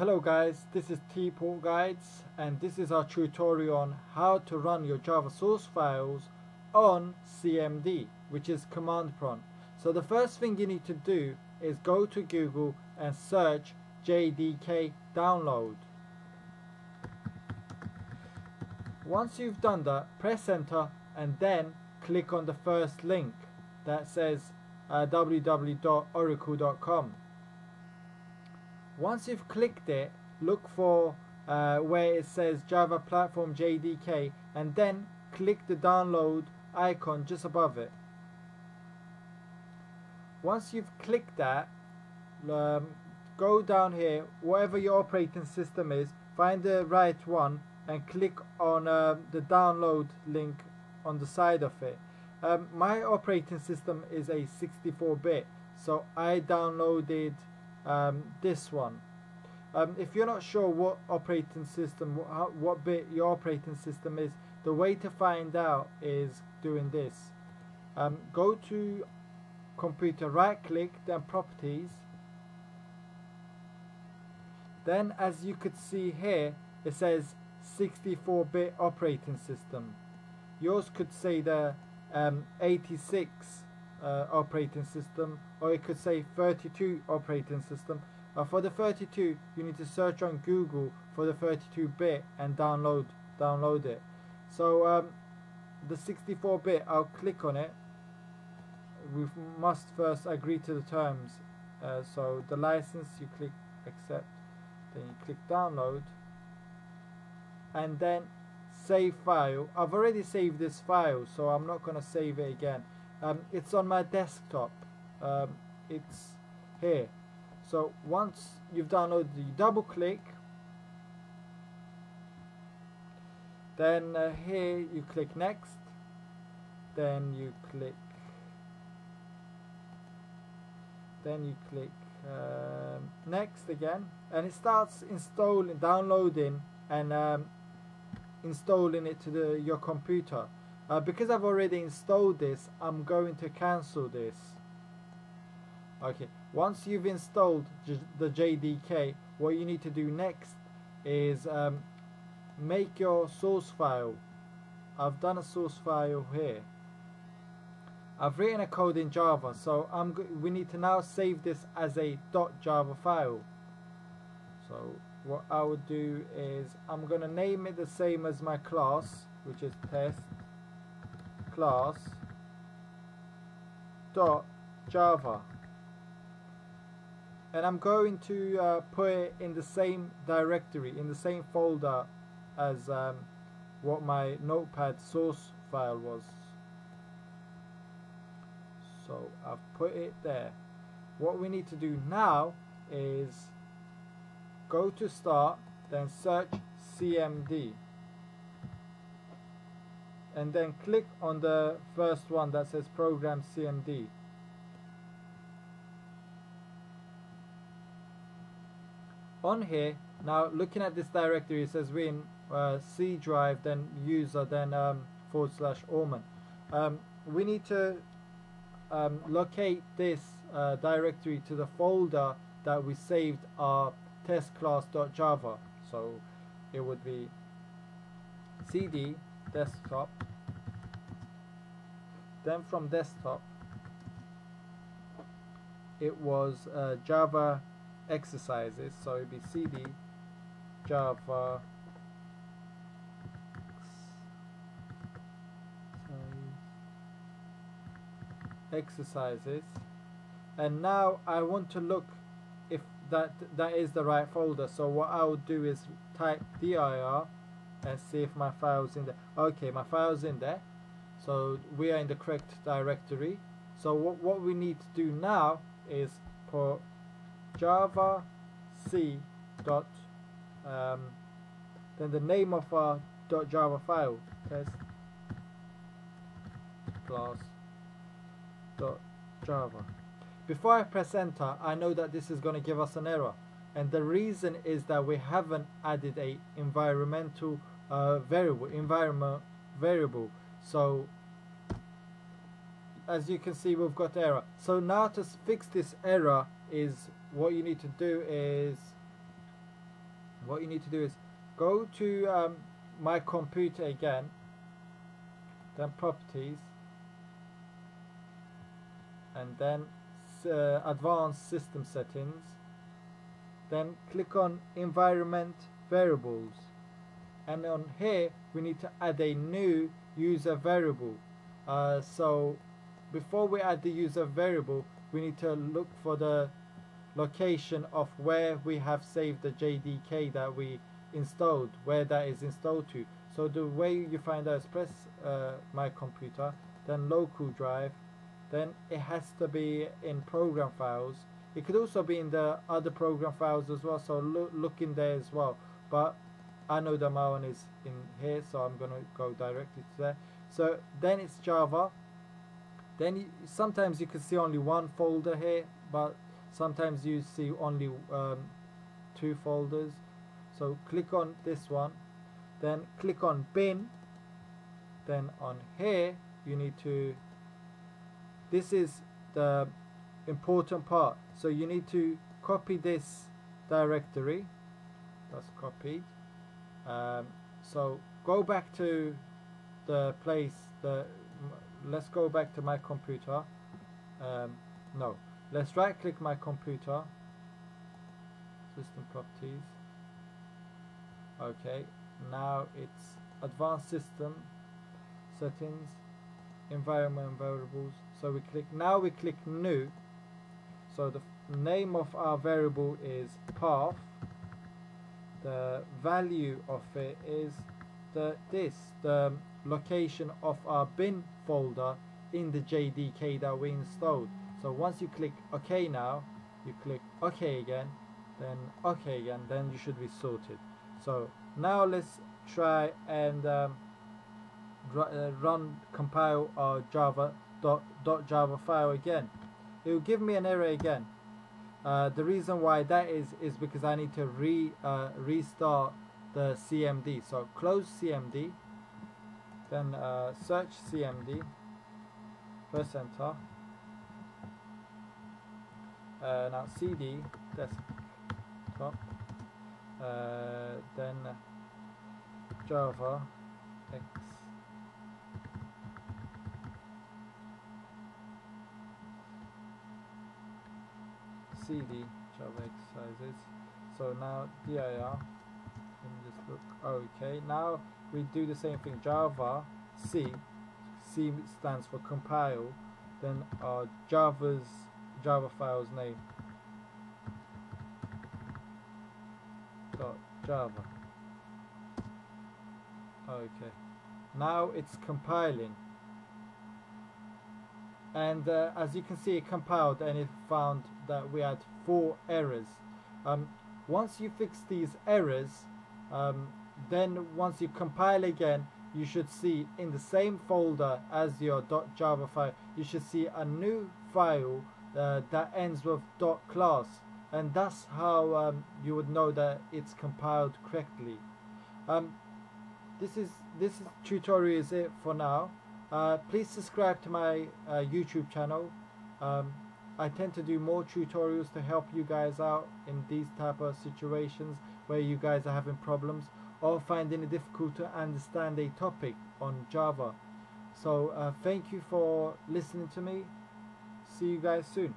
Hello guys, this is T-Port Guides and this is our tutorial on how to run your Java source files on CMD, which is command prompt. So the first thing you need to do is go to Google and search JDK download. Once you've done that, press enter and then click on the first link that says uh, www.oracle.com. Once you've clicked it, look for uh, where it says Java Platform JDK and then click the download icon just above it. Once you've clicked that, um, go down here, whatever your operating system is, find the right one and click on uh, the download link on the side of it. Um, my operating system is a 64-bit, so I downloaded um, this one. Um, if you're not sure what operating system, what, what bit your operating system is, the way to find out is doing this. Um, go to computer, right click, then properties. Then as you could see here, it says 64-bit operating system. Yours could say the um, 86 uh, operating system or it could say 32 operating system. Uh, for the 32 you need to search on Google for the 32 bit and download download it. So um, the 64 bit I'll click on it. We must first agree to the terms. Uh, so the license you click accept then you click download and then save file. I've already saved this file so I'm not going to save it again. Um, it's on my desktop. Um, it's here. So once you've downloaded, you double click. Then uh, here you click next. Then you click. Then you click um, next again, and it starts installing, downloading, and um, installing it to the, your computer. Uh, because I've already installed this, I'm going to cancel this. Okay, once you've installed the JDK, what you need to do next is um, make your source file. I've done a source file here. I've written a code in Java, so I'm we need to now save this as a .java file. So what I would do is I'm going to name it the same as my class, which is test class dot java. And I'm going to uh, put it in the same directory in the same folder as um, what my notepad source file was. So I've put it there. What we need to do now is go to start then search CMD and then click on the first one that says program CMD on here now looking at this directory it says we're in uh, C drive then user then um, forward slash Orman. Um, we need to um, locate this uh, directory to the folder that we saved our test class.java so it would be cd desktop then from desktop it was uh, Java exercises. So it'd be cd Java exercises. And now I want to look if that that is the right folder. So what I'll do is type dir and see if my file's in there. Okay my file's in there so we are in the correct directory. So what, what we need to do now is put java c dot um, then the name of our dot java file test class dot java. Before I press enter I know that this is going to give us an error. And the reason is that we haven't added a environmental uh, variable environment variable so as you can see we've got error. So now to fix this error is what you need to do is what you need to do is go to um, my computer again then properties and then uh, advanced system settings then click on environment variables and on here we need to add a new user variable. Uh, so before we add the user variable we need to look for the location of where we have saved the JDK that we installed where that is installed to. So the way you find out is press uh, my computer then local drive then it has to be in program files. It could also be in the other program files as well so look, look in there as well. But I know that my one is in here so I'm gonna go directly to there. So then it's Java. Then you, sometimes you can see only one folder here but sometimes you see only um, two folders. So click on this one. Then click on bin. Then on here you need to this is the important part. So you need to copy this directory. That's copied um, so go back to the place the let's go back to my computer. Um, no let's right click my computer. System properties. Okay now it's advanced system settings environment variables. So we click now we click new. So the name of our variable is path the value of it is the this the location of our bin folder in the JDK that we installed. So once you click OK now you click OK again then OK again then you should be sorted. So now let's try and um, uh, run compile our java dot, dot java file again. It will give me an error again uh, the reason why that is is because I need to re uh, restart the CMD so close CMD then uh, search CMD press enter uh, now CD desktop uh, then Java CD Java exercises. So now dir let me just look. Okay now we do the same thing. Java C C stands for compile then our Java's Java file's name. Dot Java. Okay now it's compiling and uh, as you can see it compiled and it found that we had four errors. Um, once you fix these errors um, then once you compile again you should see in the same folder as your .java file you should see a new file uh, that ends with .class. And that's how um, you would know that it's compiled correctly. Um, this is this tutorial is it for now uh, please subscribe to my uh, YouTube channel. Um, I tend to do more tutorials to help you guys out in these type of situations where you guys are having problems or finding it difficult to understand a topic on Java. So uh, thank you for listening to me. See you guys soon.